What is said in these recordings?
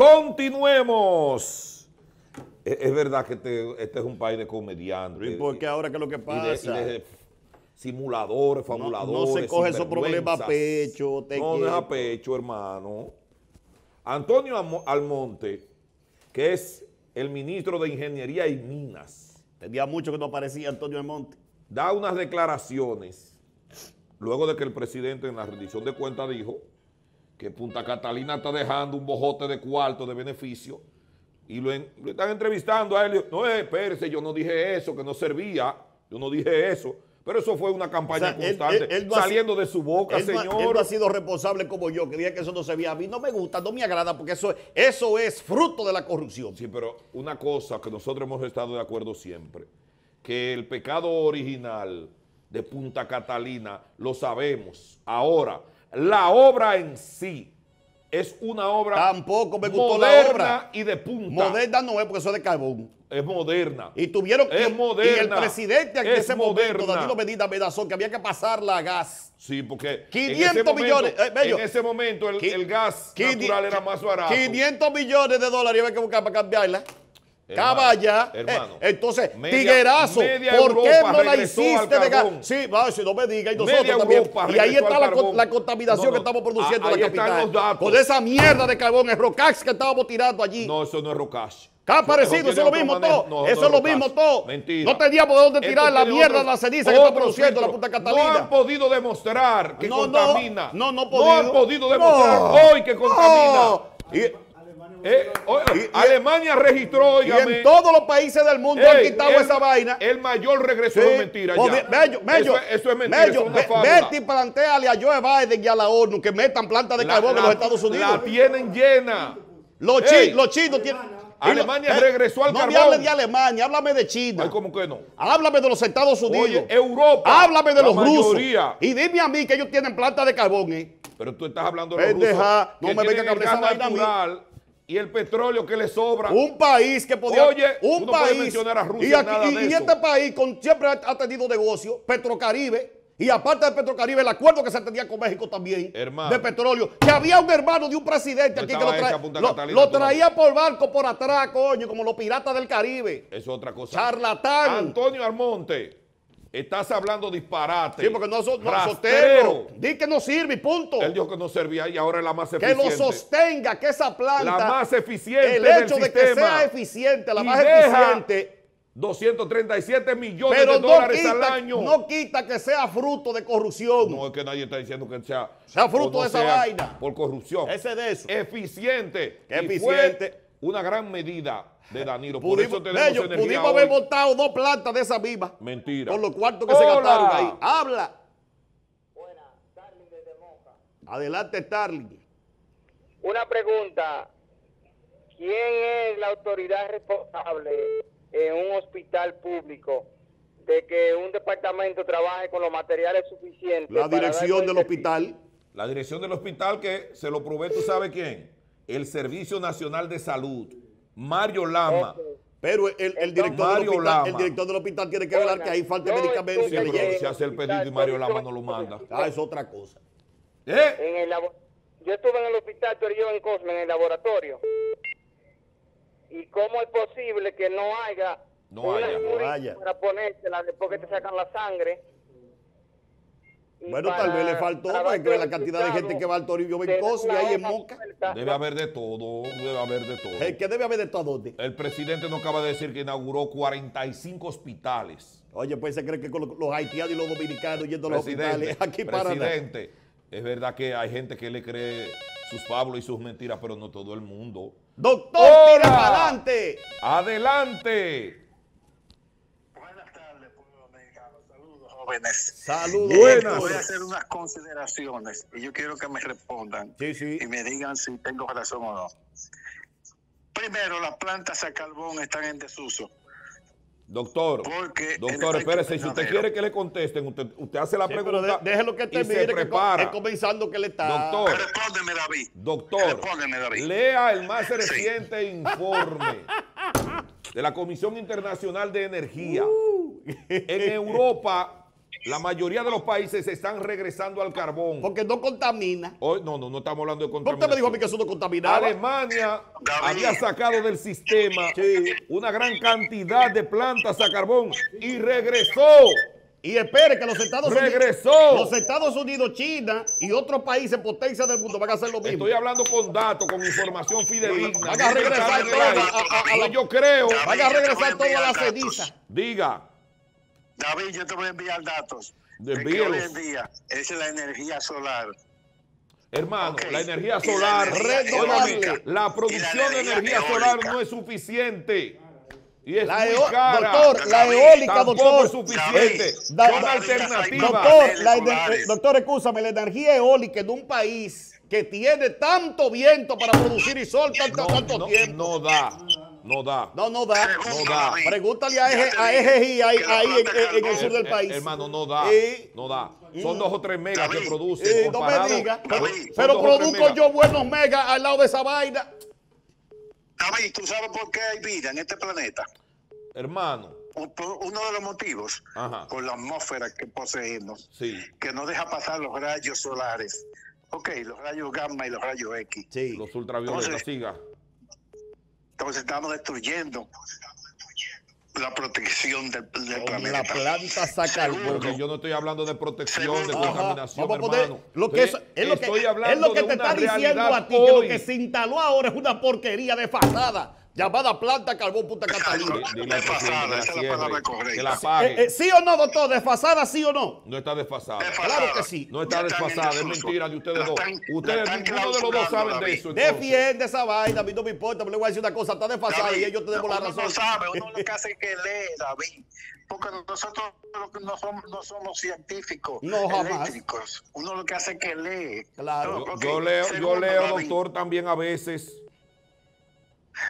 Continuemos. Es, es verdad que este, este es un país de comediantes. ¿Y por qué ahora qué es lo que y de- pasa? y de simuladores, fabuladores. no se coge esos problemas a pecho. te No, no es a pecho, hermano. Antonio Almonte, que es el ministro de Ingeniería y Minas, Tenía mucho que no aparecía Antonio Almonte. da unas declaraciones luego de que el presidente en la rendición de cuentas dijo que Punta Catalina está dejando un bojote de cuarto de beneficio y lo, en- lo están entrevistando a él. No, eh, espérese, yo no dije eso, que no servía, yo no dije eso. Pero eso fue una campaña O sea, constante, él- él no ha saliendo de su boca, Él no, señor. él no ha sido responsable como yo, que dije que eso no se veía. A mí no me gusta, no me agrada, porque eso, eso es fruto de la corrupción. Sí, pero una cosa que nosotros hemos estado de acuerdo siempre, que el pecado original de Punta Catalina lo sabemos. Ahora, la obra en sí es una obra Tampoco me gustó la moderna obra. y de punta. Moderna no es porque eso es de carbón. es moderna. Y tuvieron Es y- moderna. Y el presidente de Es ese momento. Danilo Medina amenazó que había que pasarla a gas. Sí, porque 500 en ese momento, millones, eh, bello. en ese momento el, gas natural era más barato. 500 millones de dólares había que buscar para cambiarla. Hermano, Caballa. hermano, Eh, entonces, media- tiguerazo, media ¿por qué no la hiciste de. Sí, va, si no me digas, y Media nosotros también. Europa Y ahí está la, la contaminación No, no, que estamos produciendo en la capital. Con esa mierda de carbón, el rocax que estábamos tirando allí. No, eso no es Rocash. ¿Qué ha parecido? Eso es lo mismo todo. Eso es lo mismo todo. Mentira. No teníamos de dónde Esto tirar la mierda, otros- la ceniza que está produciendo la. Punta No Catalina. han podido demostrar que No, no, contamina. no, no No podido. han podido demostrar No, hoy que contamina. no. Y, Eh, Y- Alemania registró, y en todos los países del mundo han quitado el- esa vaina. El mayor regreso Sí. mentira. Ya. de- eso, eso es mentira. Eso es una ve- fábula. vete y planteale a Joe Biden y a la ONU que metan plantas de La- carbón en los Estados Unidos. La tienen llena. Los, Ey. chi- los chinos tienen. Alemania lo- regresó al no me carbón. hables de Alemania, háblame de China. Ay, ¿cómo que no? Háblame de los Estados Unidos. Oye, Europa. Háblame de los rusos. mayoría. Y dime a mí que ellos tienen plantas de carbón, ¿eh? Pero tú estás hablando de los Pendeja, rusos no que me venga tienen a hablar esa y el petróleo que le sobra. Un país que podía. Oye, un no país. mencionar a Rusia y, aquí- nada y- de y eso. este país con, siempre ha, ha tenido negocio, Petrocaribe. Y aparte de Petrocaribe, el acuerdo que se tenía con México también Hermano. de petróleo, que había un hermano de un presidente No aquí que lo, Punta lo- Catalina lo todavía. traía por barco por atrás, coño, como los piratas del Caribe. Eso es otra cosa. Charlatán. Antonio Almonte, estás hablando disparate. Sí, porque no, so, no sostengo. Di que no sirve punto. Él dijo que no servía y ahora es la más que eficiente. lo sostenga, que esa planta. La más eficiente El del hecho de que sea eficiente, la Y más deja eficiente. 237 millones Pero de no dólares al quita, año. no quita que sea fruto de corrupción. No, es que nadie está diciendo que sea, Sea fruto no de esa vaina. Por corrupción. Ese de eso. Eficiente. Eficiente. Una gran medida de Danilo. Por Pudimos, eso tenemos energía pudimos hoy. haber votado dos plantas de esa misma. Mentira. Por los cuartos que se gastaron ahí. Habla. Adelante, Starling. Una pregunta. ¿Quién es la autoridad responsable en un hospital público de que un departamento trabaje con los materiales suficientes? La dirección del hospital. La dirección del hospital que se lo provee, ¿tú sabes quién? El Servicio Nacional de Salud. Mario Lama. Pero el, el director, del Mario hospital, Lama. el director del hospital tiene que velar que ahí falte Yo medicamentos. Sí, pero si hace el pedido y Mario Lama no lo manda. Ah, es otra cosa. ¿Eh? En el Yo estuve en el hospital, pero yo en Cosme, en el laboratorio. ¿Y cómo es posible que no haya No haya, no haya. para ponérsela después que te sacan la sangre? Bueno, tal vez le faltó, porque la cantidad de gente que va al Toribio Bencoso y ahí en Moca. Debe haber de todo, debe haber de todo. El que debe haber de todo. ¿dónde? El presidente nos acaba de decir que inauguró 45 hospitales. Oye, pues se cree que con los, haitianos y los dominicanos yendo a los hospitales aquí para presidente, es verdad que hay gente que le cree sus fábulas y sus mentiras, pero no todo el mundo. Doctor, tira para adelante. Adelante. Buenas tardes, pueblo dominicano. Saludos, jóvenes. Saludos. Buenas. Voy a hacer unas consideraciones y yo quiero que me respondan Sí, sí. y me digan si tengo razón o no. Primero, las plantas a carbón están en desuso. Doctor, Porque doctor, espérese, si usted quiere que le contesten, usted, usted hace la Sí, pregunta de- déjelo que y se termine, que es comenzando que le está. Doctor. Respóndeme, David. Doctor, Respóndeme, David. lea el más reciente informe de la Comisión Internacional de Energía. Uh. En Europa La mayoría de los países están regresando al carbón. Porque no contamina. Hoy, no, no, no estamos hablando de ¿Por contaminación. qué me dijo a mí que eso no contaminaba? Alemania había sacado del sistema una gran cantidad de plantas a carbón y regresó. Y espere que los Estados Regresó. Unidos, los Estados Unidos, China y otros países potencias del mundo van a hacer lo mismo. Estoy hablando con datos, con información fidedigna. Van a regresar la- Yo creo. van a regresar todo a la Datos. ceniza. Diga. David, yo te voy a enviar datos. De que Envíelos. hoy en día es la energía solar. Hermano, la energía la solar, energía eólica. la producción la de energía solar no es suficiente. Y es La muy cara. doctor, la eólica, Tampoco doctor. es suficiente. Son alternativas. Doctor, la doctor, escúchame, la energía eólica en un país que tiene tanto viento para producir y sol tanto, No, tanto no, tiempo. no da. No da. No, no da. No da. Pregúntale a, Eje, a dije EGI ahí, ahí en, el sur del país. hermano, no da. No da. Son dos o tres megas que producen. Eh, no me comparado- diga. Pero, produzco yo buenos megas al lado de esa vaina. David, ¿tú sabes por qué hay vida en este planeta? Hermano, Uno de los motivos, Ajá. por la atmósfera que poseemos, sí. que no deja pasar los rayos solares. Ok, los rayos gamma y los rayos X. Sí. Los ultravioletas, Entonces- siga. Entonces estamos destruyendo la protección del, del planeta. la planta saca el Seguro. Porque yo no estoy hablando de protección, de contaminación, Vamos a hermano. lo que es, Estoy- es lo que, estoy hablando es lo que de te está diciendo a ti que lo que se instaló ahora es una porquería desfasada llamada planta carbón Punta Catalina. Desfasada, que la esa es la palabra correcta. Eh, eh, ¿Sí o no, doctor? ¿Desfasada sí o no? No está desfasada. Desfasada. Claro que sí. No está desfasada, es mentira de ustedes La dos. Ustedes, ninguno de los dos saben de eso. Defiende esa vaina, a mí no me importa, pero le voy a decir una cosa, está desfasada David, y ellos tenemos la uno razón. no sabe, uno lo que hace es que lee, David. Porque nosotros no somos, no somos científicos No, jamás. eléctricos. Uno lo que hace es que lee. Claro. No, Yo, leo, yo leo, doctor, también a veces.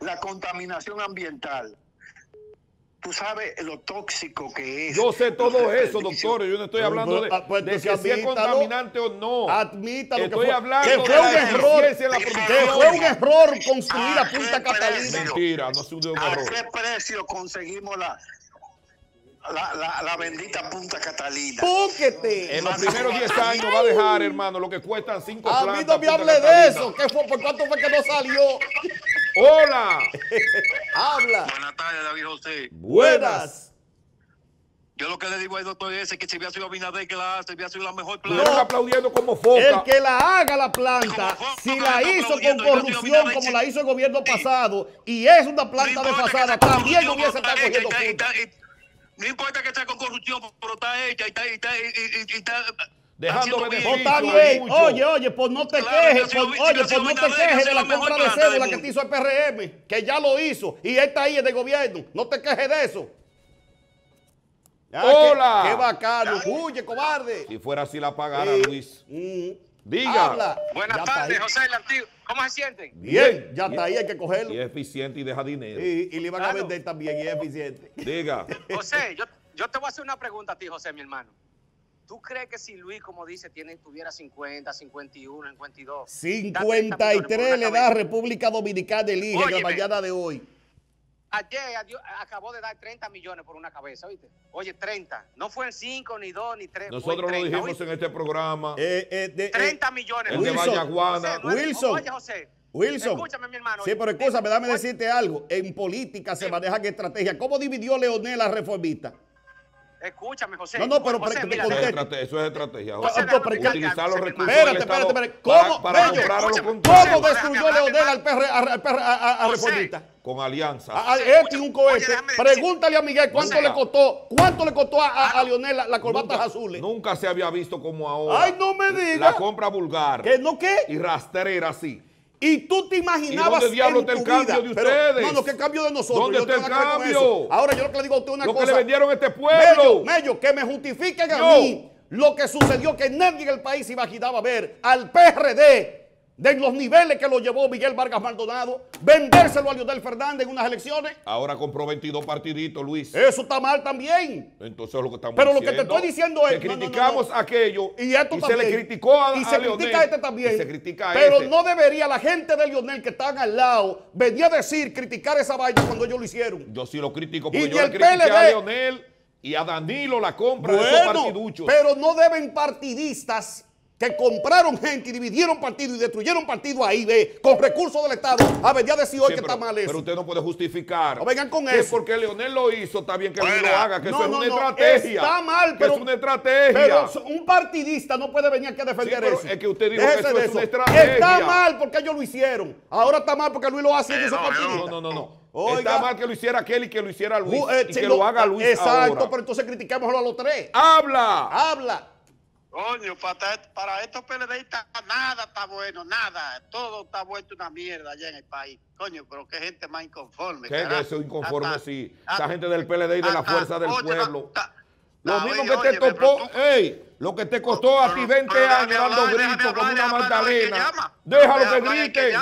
La contaminación ambiental. Tú sabes lo tóxico que es. Yo sé todo eso, doctor. Yo no estoy hablando de, pues, pues, de entonces que si es contaminante o no. Admítalo que Estoy fue, hablando que de fue un error, eficiencia en la que fue un error construir ¿A a Punta Catalina. Mentira, no ha sido un ¿A error. qué precio conseguimos la, la, la, la bendita Punta Catalina? Púquete. En los primeros 10 años va a dejar, hermano, lo que cuestan 5 A plantas. mí no me hable de eso. ¿Qué fue? ¿Por cuánto fue que no salió? Hola. Habla. Buenas tardes, David José. Buenas. Yo lo que le digo al doctor ese que si hubiera sido Abinader que la hace, hubiera sido la mejor planta. estás aplaudiendo como foca. El que la haga la planta, si la hizo con corrupción como la hizo el gobierno pasado y es una planta que desfasada, también hubiese estado cogiendo está- No importa que sea con corrupción, pero está hecha y está, y está, y- y- y está Pues beneficios. está bien, oye, oye, pues no te Claro, quejes, pues, oye, pues no te quejes que de la compra de cédula que te hizo el PRM, que ya lo hizo y esta ahí es de gobierno, no te quejes de eso. Ah, Hola. Qué, bacano, huye, cobarde. Si fuera así la pagara, Sí. Luis. Mm. Diga. Habla. Buenas tardes. José el Antiguo. ¿Cómo se sienten? Bien, ya está ahí, hay que cogerlo. Y es eficiente y deja dinero. Y, y le van a vender también y es eficiente. Diga. José, yo, yo te voy a hacer una pregunta a ti, José, mi hermano. ¿Tú crees que si Luis, como dice, tiene, tuviera 50, 51, 52? da 30 millones por 53 una le da cabeza? República Dominicana elige en la mañana de hoy. Ayer adió- acabó de dar 30 millones por una cabeza, ¿oíste? Oye, 30. No fue en 5, ni 2, ni 3. Nosotros lo dijimos en este programa. Eh, eh, de- eh, 30 millones. el de Wilson. Vallaguana. José, no es- Wilson. Oye, José. Wilson. Escúchame, mi hermano. Sí, pero escúchame, dame decirte algo. En política se manejan estrategias. ¿Cómo dividió Leonel a reformista? Escúchame, José. No, no, pero José, para que te mira, Eso es, conteste. estrategia, eso es estrategia. José. pero ¿qué- Utilizar los recursos Espérate, espérate, espérate. para, ¿Cómo, para Bello? comprar a los Escúchame. contrarios ¿Cómo destruyó Leonel al, PR, a, al PR a- a- reformista? con alianza. A, este y un cohete. Pregúntale a Miguel cuánto le costó, cuánto le costó a, a- a Ah, Leonel la, la corbata nunca, azules. nunca se había visto como ahora. Ay, no me diga. La compra vulgar. ¿Que no qué? Y rastrera así. Y tú te imaginabas ¿Y dónde diablo en está el tu cambio vida, de pero- ustedes? no, no, ¿qué cambio de nosotros? ¿Dónde Yo está el cambio? Ahora yo lo que le digo a usted una Lo cosa. que le vendieron a este pueblo. Mello, que me justifiquen a mí lo que sucedió que nadie en el país imaginaba ver al PRD de los niveles que lo llevó Miguel Vargas Maldonado, vendérselo a Leonel Fernández en unas elecciones. Ahora compró 22 partiditos, Luis. Eso está mal también. Entonces es lo que estamos Pero lo que te diciendo. estoy diciendo es- Que no, no, no, criticamos no. aquello Y esto se también. le criticó a, Y a se Leonel, critica a este también. y se critica a pero este. no debería la gente de Lionel que están al lado venir a decir, criticar esa vaina cuando ellos lo hicieron. Yo sí lo critico Y porque ni yo le a Leonel y a Danilo la compra de esos Bueno, partiduchos. pero no deben partidistas que compraron gente y dividieron partido y destruyeron partido ahí, ve, con recursos del Estado, a venir a decir hoy Sí, que pero, está mal eso. pero usted no puede justificar. No vengan con que eso. porque Leonel lo hizo, está bien que él Bueno. lo haga, que No, eso es no, una no, estrategia. Está mal, que pero. es una estrategia. Pero un partidista no puede venir aquí a defender Sí, pero eso. es que usted dijo Déjese que eso de es una estrategia. Está mal porque ellos lo hicieron. Ahora está mal porque Luis lo hace y ellos son no, no, no, no, no. Oiga. Está mal que lo hiciera aquel y que lo hiciera Luis. Eh, y que lo haga Luis Exacto, ahora. pero entonces criticámoslo a los tres. ¡Habla! Habla. Coño, para, para estos PLDistas nada está bueno, nada. Todo está vuelto una mierda allá en el país. Coño, pero qué gente más inconforme. ¿Qué es eso inconforme? Hasta- Sí. hasta- Esa gente del PLD y de la fuerza del oye, pueblo. ta- Lo mismo oye, que te oye, pero tocó, tú- lo que te costó a ti pero- 20 pero años déjame dando gritos como una magdalena. Déjalo que griten.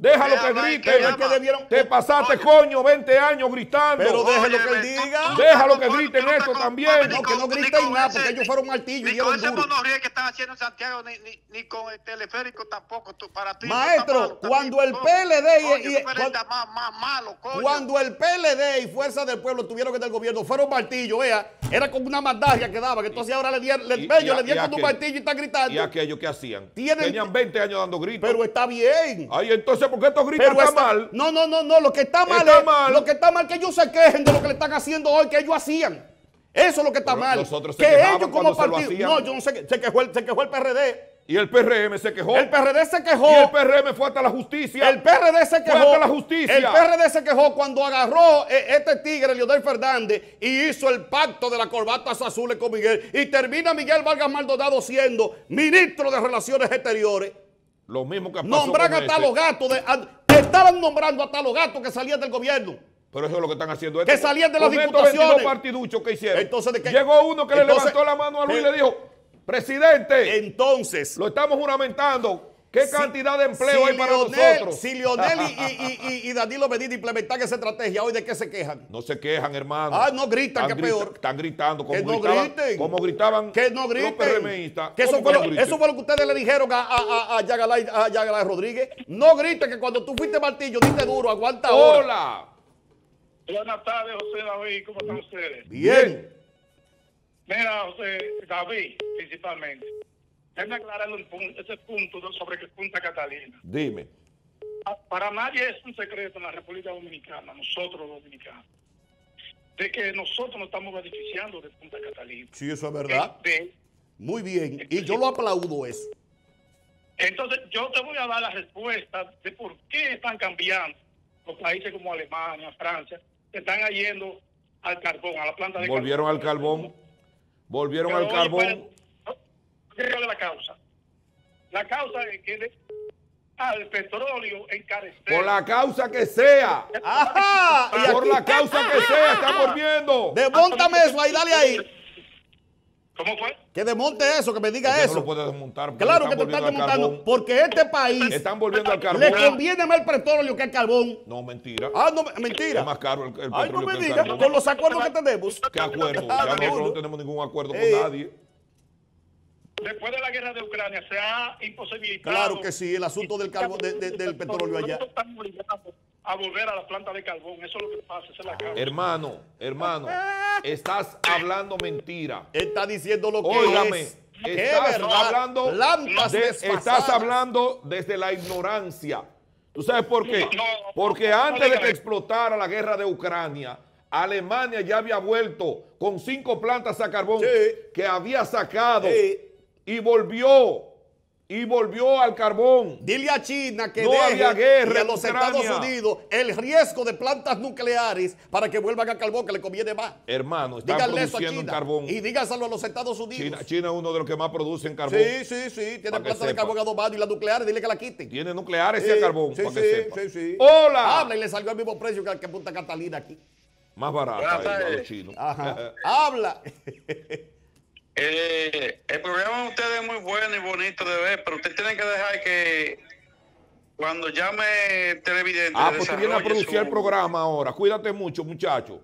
Déjalo que del que debieron. Te pasaste, Oye, coño, 20 años gritando. Pero déjelo que él diga. Déjalo que griten no esto también. No, que no con- ni griten con nada, ese- porque ellos fueron martillo y Ni con dieron ese duro. monorriel que están haciendo en Santiago, ni, ni, ni con el teleférico tampoco. Tú, para ti, Maestro, cuando el. PLD y- y- cuando- más, más malo, coño. Cuando el PLD y Fuerza del Pueblo tuvieron que dar el gobierno, fueron martillo, vea, era con una mandagia que daban. Entonces ahora le dieron, le, Y- ellos y a- le dieron y con un martillo y están gritando. ¿Y aquellos que hacían? Tenían 20 años dando gritos. Pero está bien. Ay, entonces, ¿por qué estos gritos Pero están está- mal? No, no, no, no. Lo que está mal Está es mal. lo que está mal que ellos se quejen de lo que le están haciendo hoy que ellos hacían. Eso es lo que está Pero mal. nosotros se que ellos como partido. No, yo no sé. Se quejó el, se quejó el PRD. Y el PRM se quejó. El PRD se quejó. Y el PRM fue hasta la justicia. El PRD se quejó. ante la justicia. El PRD se quejó cuando agarró eh, este tigre, Leonel Fernández, y hizo el pacto de las corbatas azules con Miguel. Y termina Miguel Vargas Maldonado siendo ministro de Relaciones Exteriores. Lo mismo que Nombran hasta este. los gatos. De, a- estaban nombrando hasta los gatos que salían del gobierno. Pero eso es lo que están haciendo. Que salían de las diputaciones. 22 partiduchos que hicieron. Entonces, ¿de qué? Llegó uno que le levantó la mano a Luis y eh, le dijo, presidente, Entonces, lo estamos juramentando. ¿Qué si- cantidad de empleo si hay para Lionel- nosotros? Si Lionel y, y- y- y Danilo Medina implementan esa estrategia, ¿hoy de qué se quejan? No se quejan, hermano. Ah, no gritan, Están que grita- peor. Están gritando como Que no gritaban, griten. como gritaban Que no los griten. PRMistas. Que eso ¿Cómo fue, que lo, no griten? eso fue lo que ustedes le dijeron a, a, a, a Yagalay, a Yagalay Rodríguez. No griten que cuando tú fuiste martillo, diste duro, aguanta ahora. Hola. Buenas tardes, José David. ¿Cómo están ustedes? Bien. Mira, José David, principalmente. Déjame aclarar un pun- ese punto sobre que Punta Catalina. Dime. Para nadie es un secreto en la República Dominicana, nosotros los dominicanos, de que nosotros nos estamos beneficiando de Punta Catalina. Sí, eso es verdad. De- Muy bien. Y yo lo aplaudo eso. entonces, yo te voy a dar la respuesta de por qué están cambiando los países como Alemania, Francia, que están yendo al carbón, a la planta de Volvieron al carbón. Volvieron Pero, al carbón. Pero, ¿Qué es la causa? La causa es que le- al petróleo encarecer. Por la causa que sea. Ajá. Y Por aquí- la causa que sea, están volviendo. Desmontame eso ahí, dale ahí. ¿Cómo fue? Que desmonte eso, que me diga Usted no eso. lo puede desmontar. porque Claro que te están desmontando. carbón. Porque este país Están volviendo al le conviene más el petróleo que el carbón. No, mentira. Ah, no, mentira. Es más caro el, el Ay, petróleo no me digas, con los acuerdos que tenemos. ¿Qué acuerdo? Ah, Ya nosotros no tenemos ningún acuerdo Eh. con nadie. Después de la guerra de Ucrania se ha imposibilitado. Claro que sí, el asunto del carbón, de- de- del petróleo allá. Estamos obligados a volver a la planta de carbón. Eso es lo que pasa, esa es la causa. Hermano, hermano, estás hablando mentira. Está diciendo lo que Óigame, es. Estás verdad, hablando, plantas de- estás hablando desde la ignorancia. ¿Tú sabes por qué? No, no, Porque no, no antes de que explotara la guerra de Ucrania, Alemania ya había vuelto con cinco plantas a carbón Sí. que había sacado Sí. Y volvió, y volvió al carbón. Dile a China que No deje había guerra y a los Ucrania. Estados Unidos el riesgo de plantas nucleares para que vuelvan al carbón que le conviene más. Hermano, están Díganle eso a produciendo en China carbón. y dígaselo a los Estados Unidos. China, China es uno de los que más producen carbón. Sí, sí, sí, tiene plantas de carbón adobado y las nucleares, dile que la quiten. Tiene nucleares y a carbón, sí, para que sí, sepa. sí, sí. ¡Hola! Habla y le salió al mismo precio que, que Punta Catalina aquí. Más eh, a los tardes. chinos. Ajá. Habla. Eh, el programa de ustedes es muy bueno y bonito de ver, pero usted tiene que dejar que cuando llame el televidente. Ah, pues tú vienes a producir su- el programa ahora. Cuídate mucho, muchacho.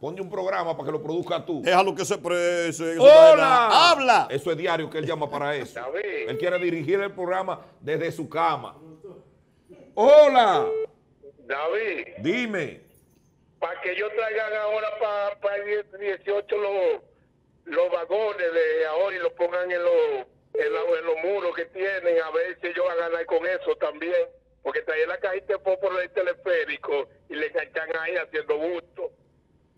Ponte un programa para que lo produzca tú. Déjalo que se es ¡Hola! Habla. Eso es diario que él llama para eso. David. Él quiere dirigir el programa desde su cama. ¡Hola! David, Dime. para que ellos traigan ahora para el 18 los, los vagones de ahora y los pongan en los, en, los muros que tienen, a ver si ellos van a ganar con eso también. Porque traen la cajita por el teleférico y le enganchan ahí haciendo gusto.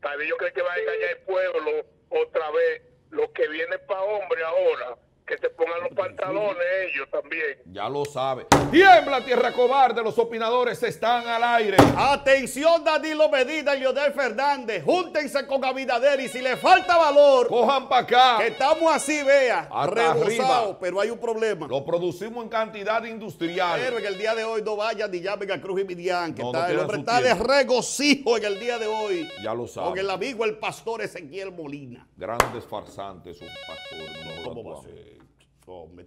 Tal vez yo creo que va a engañar el pueblo otra vez. Lo que viene para hombre ahora, que se pongan los pantalones ellos también. Ya lo sabe. Tiembla tierra cobarde, los opinadores están al aire. Atención Danilo Medina y Leonel Fernández, júntense con Abinader y si le falta valor, Cojan para acá. que estamos así, vea, rebosados, pero hay un problema. Lo producimos en cantidad industrial. Pero en el día de hoy no vayan ni llamen a Cruz y Midian, que No, no está, el pierdan hombre está de regocijo en el día de hoy. Ya lo Con saben. el amigo el pastor Ezequiel Molina. Grandes farsantes, un pastor. no ¿Cómo va a actuamos. Ser? Hombre,